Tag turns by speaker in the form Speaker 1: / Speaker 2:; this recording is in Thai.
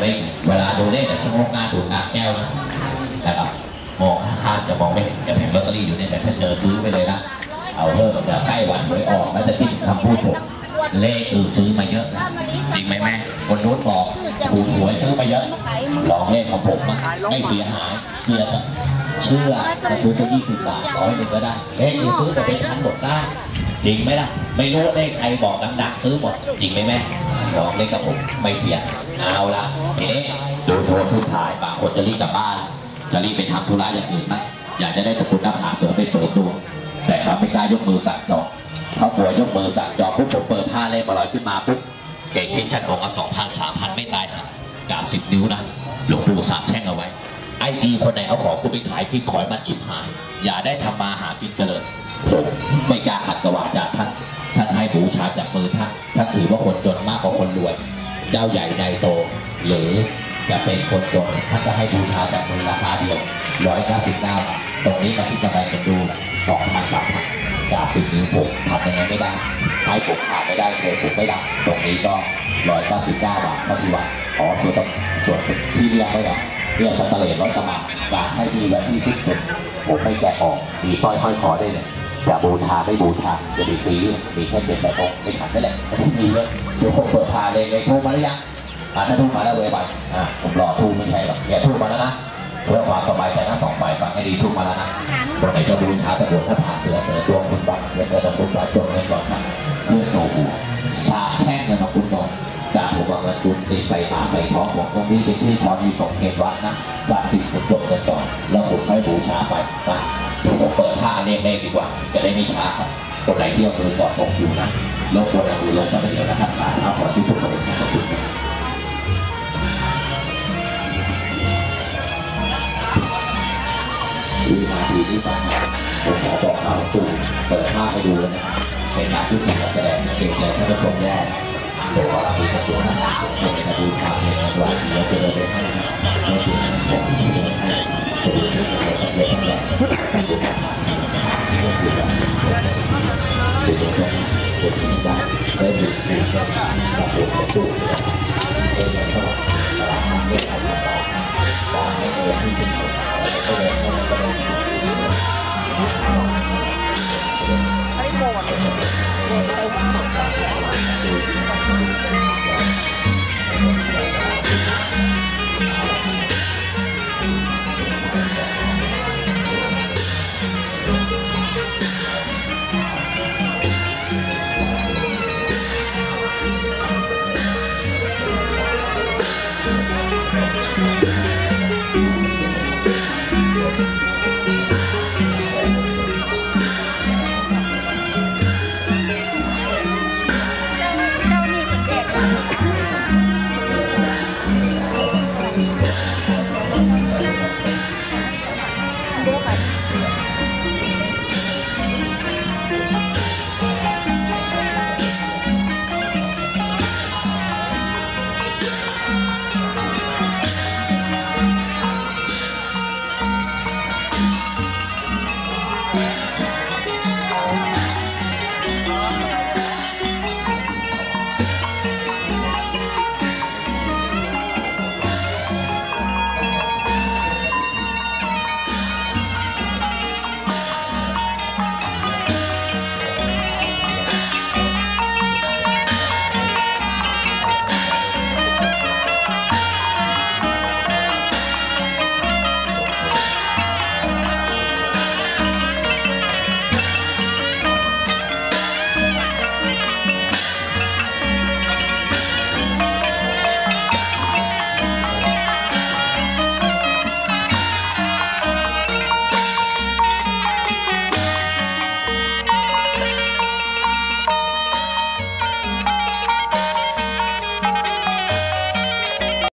Speaker 1: เอาซอสเวลาดูเลขแต่ชะโงกหน้าดูตาแก้วนะนะครับมองถ้าจะมองไม่เห็นจะเห็นลอตเตอรี่อยู่เนี่ยแต่ถ้าเจอซื้อไปเลยนะเอาเพิ่มจะใกล้วันหวยออกแล้วจะทิ้งคำพูดผมเลขคือซื้อมาเยอะนะจริงไหมแม่คนนู้นบอกถูกหวยซื้อมาเยอะลองเลขของผมมาไม่เสียหายเสียเชื่อจะซื้อสักยี่สิบบาทร้อยหนึ่งก็ได้เลขนี้ซื้อแต่เป็นพันหมดได้จริงไหมล่ะไม่รู้เลขใครบอกดังๆซื้อหมดจริงไหมแม่ ลองเลขกับผมไม่เสียเอาละทีนี้ดูโชว์ชุดถ่ายบางคนจะรีบกลับบ้าน จะรีบไปทำธุระอย่างอื่นไหมอยากจะได้ตะกุดหน้าผาเสริมไปเสริมดวงแต่เขาไม่กล้ายกมือสั่งจองเขากลัวยกมือสั่งจองปุ๊บผมเปิดผ้าเลขมลอยขึ้นมาปุ๊บเก่งทิ้งชั้นองค์ละสองพันสามพันไม่ตายหักกาบสิบนิ้วนะหลวงปู่สามแช่งเอาไว้ ไอ้ดีคนไหนเอาของกูไปขายกินขอยมันชิบหาย อย่าได้ทำมาหากินเจริญผมไม่กล้าขัดกวาจากท่าน ท่านให้บูชาจากมือท่าน ท่านถือว่าคนจน จ้าใหญ่ใหญ่โต หรือจะเป็นคนจนท่านก็ให้บูชาจากมือราคาเดียวร้อยเก้าสิบเก้าบาท ตรงนี้มาที่กระไดกันดูสองพันสามพันจากสิบนิ้วผมทำยังไงไม่ได้ให้ผมขาดไม่ได้เลยผมไม่ได้ ตรงนี้ก็ร้อยเก้าสิบเก้าบาทเท่าที่ว่าอ๋อส่วนส่วนที่เรียกไม่ได้เรียกสแตนเลสร้อยกระบาดบาทให้ดีแบบที่สุดผมไม่แกะออกมีสร้อยห้อยคอได้เลย จะบูชาไม่บูชาจะมีสีมีแค่เจ็ดแบบองค์ไม่ขัดได้แหละไม่มีเลยเดี๋ยวผมเปิดพาเลยเลยโทรมาหรือยังอ่าถ้าโทรมาแล้วเวไปอ่าผมรอทูไม่ใช่หรอกเดี๋ยวทูมาแล้วนะเพื่อความสบายใจทั้งสองฝ่ายฟังให้ดีทูมาแล้วนะตรงไหนจะบูชาตะโกนถ้าผ่าเสือเสือดวงคุณบังเงินเงินคุณบังจงเงินก่อนนะเพื่อโซหัวสาบแช่งเงินของคุณก่อนจากผมว่าเงินคุณตีใส่ปาใส่ท้องผมตรงนี้เป็นที่พอดีสมเขตวัดนะฝา ดีกว่า จะได้ไม่ช้าครับคนไหนที่เอามือกอดตกอยู่นะรบกวนเอามือลงกันไปเดียวนะครับเอาขอชื่อทุกคนเลยขอบคุณครับวินาทีที่ฟังผมขอบอกข่าวตู่เปิดภาพให้ดูแล้วนะเป็นการที่การแสดงเก่งเลยท่านผู้ชมแย่ตัวเรามีกระตุ้นนะผมจะดูข่าวในวันเดี๋ยวเจอไปให้ไม่ถึงผมที่เจอให้จะดูที่เกิดเรื่องอะไดูนะนี่คือแบบ ดูตรงนี้ดูที่ได้ได้ดูดูกับผมกับตู่